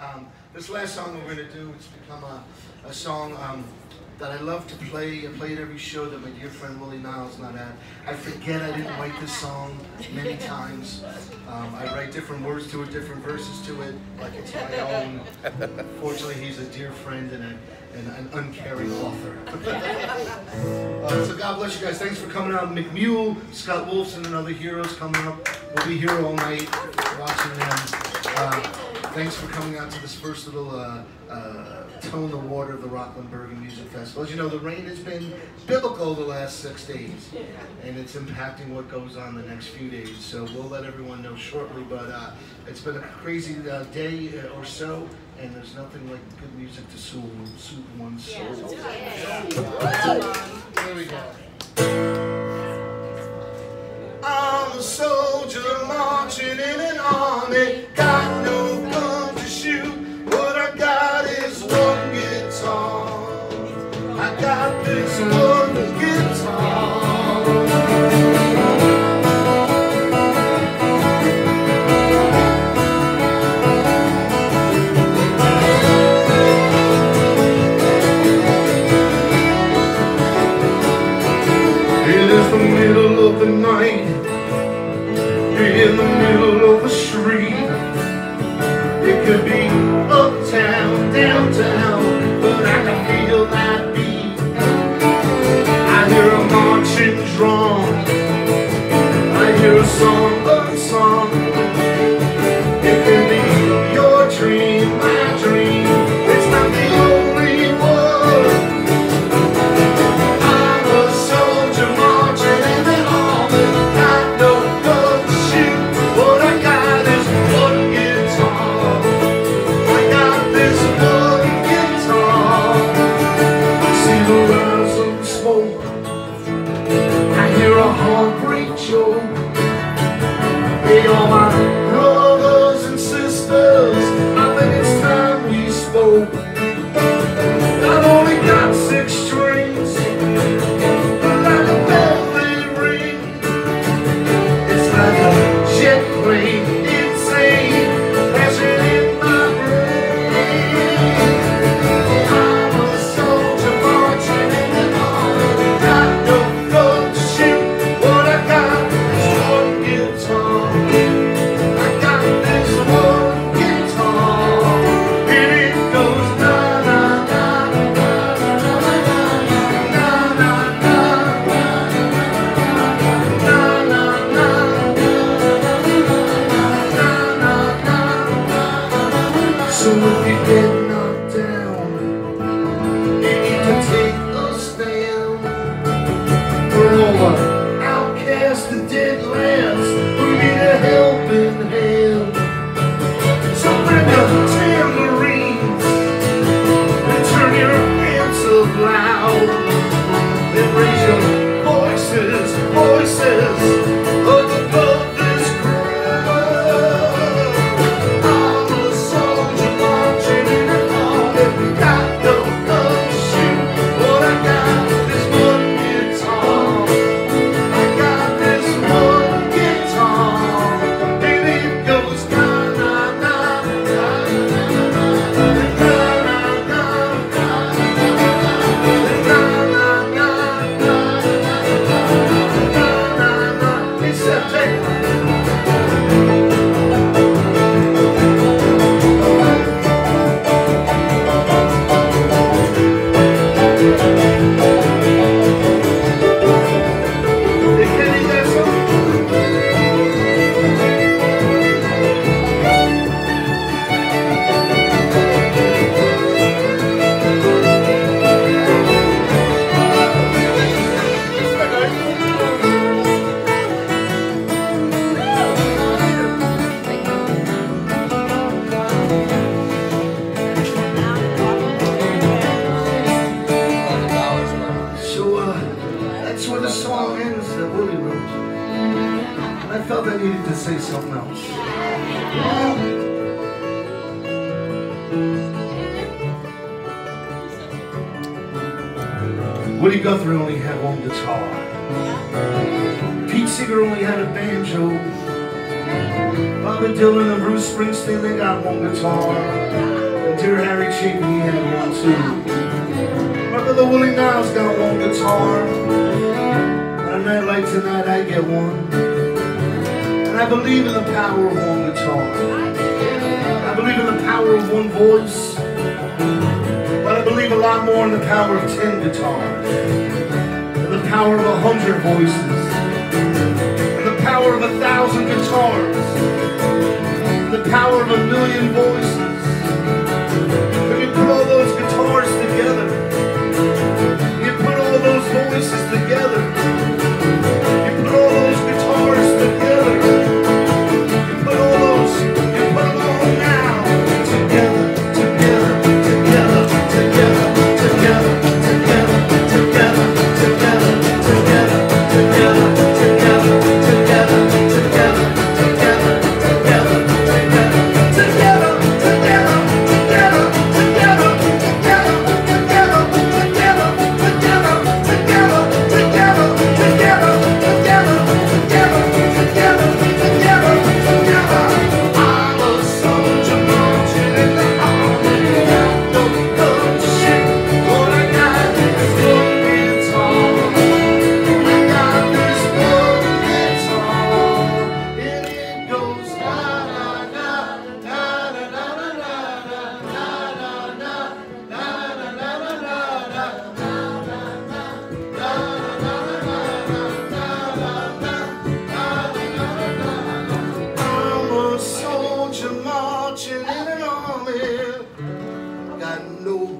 Um, this last song we're going to do, it's become a, a song um, that I love to play. I play it every show that my dear friend Willie Nile's not at. I forget I didn't write this song many times. Um, I write different words to it, different verses to it, like it's my own. Fortunately, he's a dear friend and, a, and an uncaring author. uh, so God bless you guys. Thanks for coming out. McMule, Scott Wolfson, and other heroes coming up. We'll be here all night watching them. Uh, thanks for coming out to this first little uh, uh, tone the water of the Rockland Bergen Music Festival. As you know, the rain has been biblical the last six days, and it's impacting what goes on the next few days. So we'll let everyone know shortly, but uh, it's been a crazy uh, day uh, or so, and there's nothing like good music to soothe, soothe one's soul. There we go. I'm a soldier marching in distant lands I felt I needed to say something else. Woody Guthrie only had one guitar. Pete Seeger only had a banjo. Bobby Dylan and Bruce Springsteen, they got one guitar. And dear Harry Chapin, he had one too. My brother Willie Nile's got one guitar. On a night like tonight, I get one. I believe in the power of one guitar. I believe in the power of one voice. But I believe a lot more in the power of ten guitars. And the power of a hundred voices. And the power of a thousand guitars.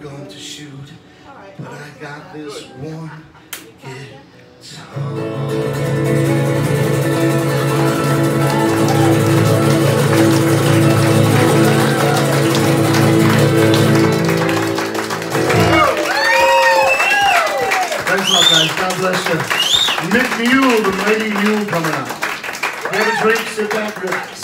going to shoot, but I got this one guitar. Mick Mule, the mighty mule coming up. Have a drink, sit back, relax.